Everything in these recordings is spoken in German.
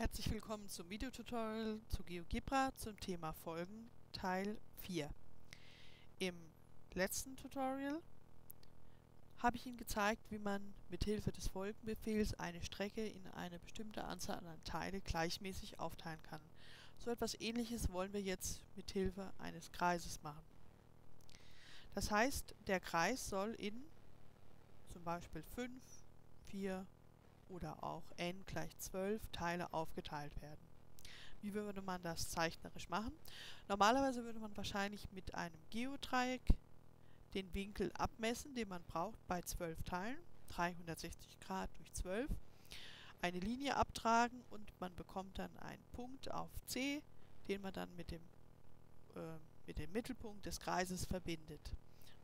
Herzlich willkommen zum Videotutorial zu GeoGebra zum Thema Folgen Teil 4. Im letzten Tutorial habe ich Ihnen gezeigt, wie man mit Hilfe des Folgenbefehls eine Strecke in eine bestimmte Anzahl an Teile gleichmäßig aufteilen kann. So etwas ähnliches wollen wir jetzt mit Hilfe eines Kreises machen. Das heißt, der Kreis soll in zum Beispiel 5, 4, oder auch n gleich 12 Teile aufgeteilt werden. Wie würde man das zeichnerisch machen? Normalerweise würde man wahrscheinlich mit einem Geodreieck den Winkel abmessen, den man braucht bei 12 Teilen, 360 Grad durch 12, eine Linie abtragen und man bekommt dann einen Punkt auf C, den man dann mit dem, äh, mit dem Mittelpunkt des Kreises verbindet.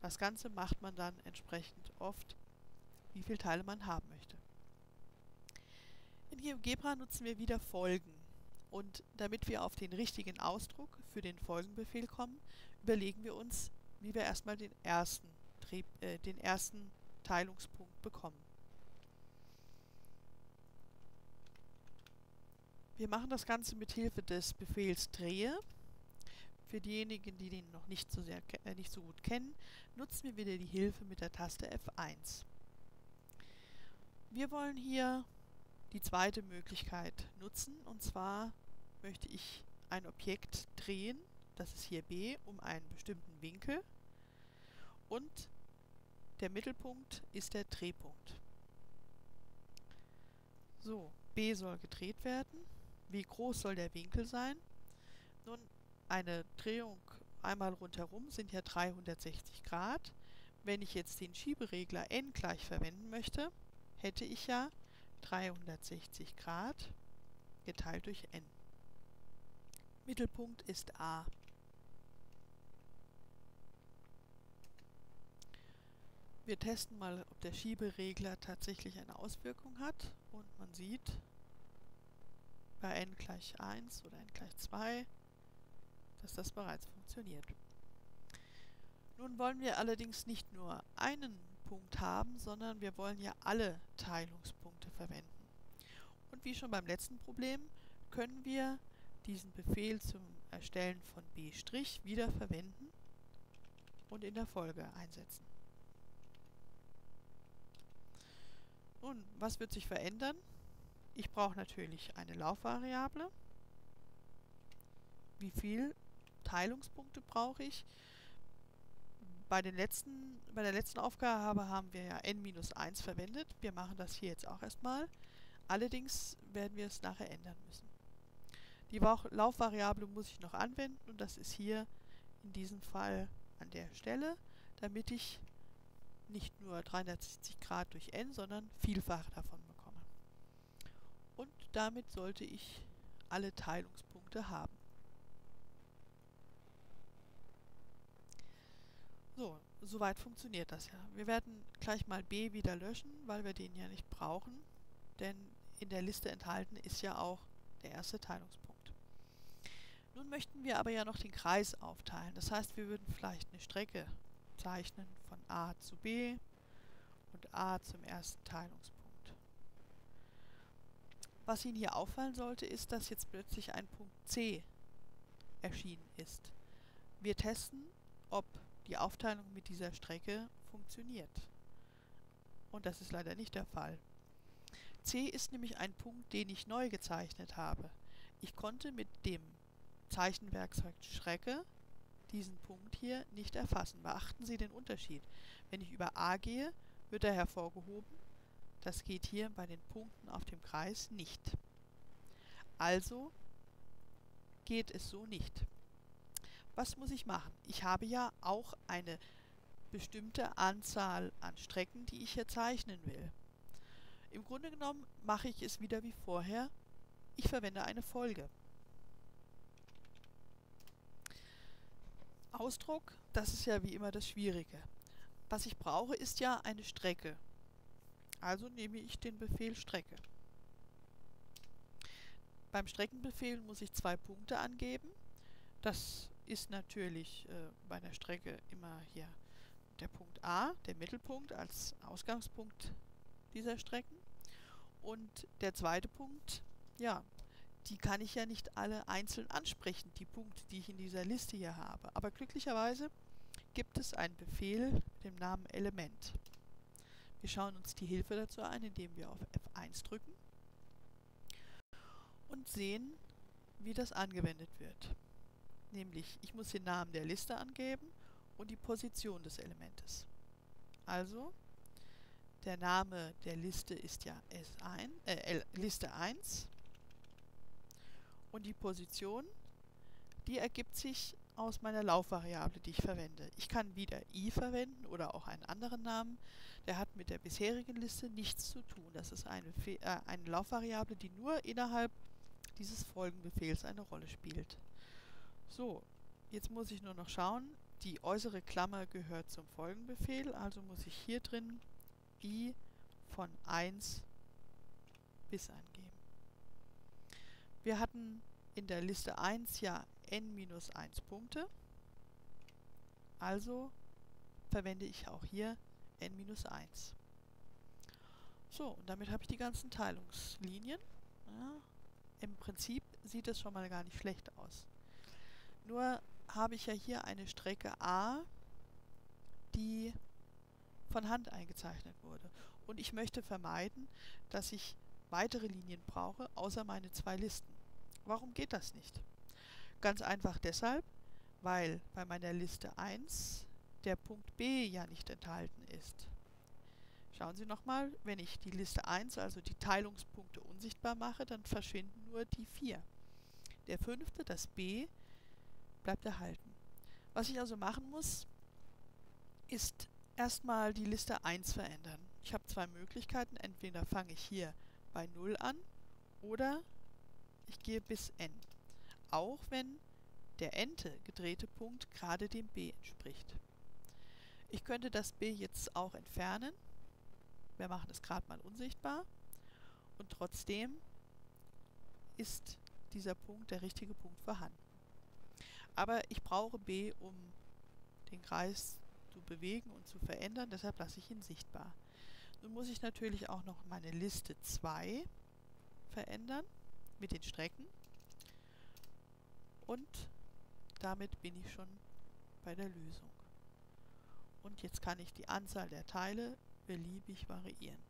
Das Ganze macht man dann entsprechend oft, wie viele Teile man haben möchte. In GeoGebra nutzen wir wieder Folgen. Und damit wir auf den richtigen Ausdruck für den Folgenbefehl kommen, überlegen wir uns, wie wir erstmal den ersten, äh, den ersten Teilungspunkt bekommen. Wir machen das Ganze mit Hilfe des Befehls drehe. Für diejenigen, die den noch nicht so, sehr, äh, nicht so gut kennen, nutzen wir wieder die Hilfe mit der Taste F1. Wir wollen hier die zweite Möglichkeit nutzen. Und zwar möchte ich ein Objekt drehen, das ist hier B, um einen bestimmten Winkel. Und der Mittelpunkt ist der Drehpunkt. So, B soll gedreht werden. Wie groß soll der Winkel sein? Nun, eine Drehung einmal rundherum sind ja 360 Grad. Wenn ich jetzt den Schieberegler n gleich verwenden möchte, hätte ich ja 360 Grad geteilt durch n. Mittelpunkt ist A. Wir testen mal, ob der Schieberegler tatsächlich eine Auswirkung hat und man sieht bei n gleich 1 oder n gleich 2, dass das bereits funktioniert. Nun wollen wir allerdings nicht nur einen Punkt haben, sondern wir wollen ja alle Teilungspunkte verwenden. Und wie schon beim letzten Problem können wir diesen Befehl zum Erstellen von B' wieder verwenden und in der Folge einsetzen. Nun, was wird sich verändern? Ich brauche natürlich eine Laufvariable. Wie viel Teilungspunkte brauche ich? Bei, den letzten, bei der letzten Aufgabe haben wir ja n-1 verwendet. Wir machen das hier jetzt auch erstmal. Allerdings werden wir es nachher ändern müssen. Die Laufvariable muss ich noch anwenden und das ist hier in diesem Fall an der Stelle, damit ich nicht nur 360 Grad durch n, sondern Vielfache davon bekomme. Und damit sollte ich alle Teilungspunkte haben. So, soweit funktioniert das ja. Wir werden gleich mal b wieder löschen, weil wir den ja nicht brauchen, denn in der Liste enthalten ist ja auch der erste Teilungspunkt. Nun möchten wir aber ja noch den Kreis aufteilen. Das heißt, wir würden vielleicht eine Strecke zeichnen von a zu b und a zum ersten Teilungspunkt. Was Ihnen hier auffallen sollte, ist, dass jetzt plötzlich ein Punkt c erschienen ist. Wir testen, ob die Aufteilung mit dieser Strecke funktioniert. Und das ist leider nicht der Fall. C ist nämlich ein Punkt, den ich neu gezeichnet habe. Ich konnte mit dem Zeichenwerkzeug Strecke diesen Punkt hier nicht erfassen. Beachten Sie den Unterschied. Wenn ich über A gehe, wird er hervorgehoben. Das geht hier bei den Punkten auf dem Kreis nicht. Also geht es so nicht was muss ich machen? Ich habe ja auch eine bestimmte Anzahl an Strecken, die ich hier zeichnen will. Im Grunde genommen mache ich es wieder wie vorher. Ich verwende eine Folge. Ausdruck, das ist ja wie immer das Schwierige. Was ich brauche, ist ja eine Strecke. Also nehme ich den Befehl Strecke. Beim Streckenbefehl muss ich zwei Punkte angeben. Das ist natürlich äh, bei der Strecke immer hier der Punkt A, der Mittelpunkt als Ausgangspunkt dieser Strecken. Und der zweite Punkt, ja, die kann ich ja nicht alle einzeln ansprechen, die Punkte, die ich in dieser Liste hier habe. Aber glücklicherweise gibt es einen Befehl mit dem Namen Element. Wir schauen uns die Hilfe dazu an, indem wir auf F1 drücken und sehen, wie das angewendet wird. Nämlich, ich muss den Namen der Liste angeben und die Position des Elementes. Also, der Name der Liste ist ja S1, äh, Liste 1 und die Position, die ergibt sich aus meiner Laufvariable, die ich verwende. Ich kann wieder i verwenden oder auch einen anderen Namen. Der hat mit der bisherigen Liste nichts zu tun. Das ist eine, äh, eine Laufvariable, die nur innerhalb dieses Folgenbefehls eine Rolle spielt. So, jetzt muss ich nur noch schauen. Die äußere Klammer gehört zum Folgenbefehl, also muss ich hier drin i von 1 bis eingeben. Wir hatten in der Liste 1 ja n-1 Punkte. Also verwende ich auch hier n-1. So, und damit habe ich die ganzen Teilungslinien. Ja, Im Prinzip sieht es schon mal gar nicht schlecht aus. Nur habe ich ja hier eine Strecke a, die von Hand eingezeichnet wurde. Und ich möchte vermeiden, dass ich weitere Linien brauche, außer meine zwei Listen. Warum geht das nicht? Ganz einfach deshalb, weil bei meiner Liste 1 der Punkt B ja nicht enthalten ist. Schauen Sie nochmal, wenn ich die Liste 1, also die Teilungspunkte unsichtbar mache, dann verschwinden nur die 4. Der fünfte, das B, bleibt erhalten. Was ich also machen muss, ist erstmal die Liste 1 verändern. Ich habe zwei Möglichkeiten. Entweder fange ich hier bei 0 an oder ich gehe bis n. Auch wenn der Ente gedrehte Punkt gerade dem b entspricht. Ich könnte das b jetzt auch entfernen. Wir machen es gerade mal unsichtbar. Und trotzdem ist dieser Punkt, der richtige Punkt, vorhanden. Aber ich brauche b, um den Kreis zu bewegen und zu verändern, deshalb lasse ich ihn sichtbar. Nun muss ich natürlich auch noch meine Liste 2 verändern mit den Strecken. Und damit bin ich schon bei der Lösung. Und jetzt kann ich die Anzahl der Teile beliebig variieren.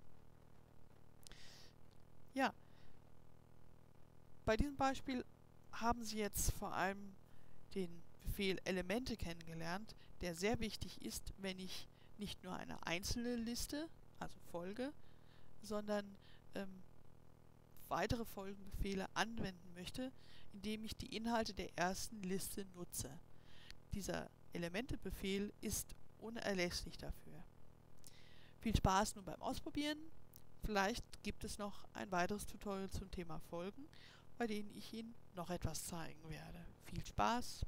Ja, bei diesem Beispiel haben Sie jetzt vor allem den Befehl Elemente kennengelernt, der sehr wichtig ist, wenn ich nicht nur eine einzelne Liste, also Folge, sondern ähm, weitere Folgenbefehle anwenden möchte, indem ich die Inhalte der ersten Liste nutze. Dieser Elementebefehl ist unerlässlich dafür. Viel Spaß nun beim Ausprobieren. Vielleicht gibt es noch ein weiteres Tutorial zum Thema Folgen, bei denen ich Ihnen noch etwas zeigen werde. Viel Spaß!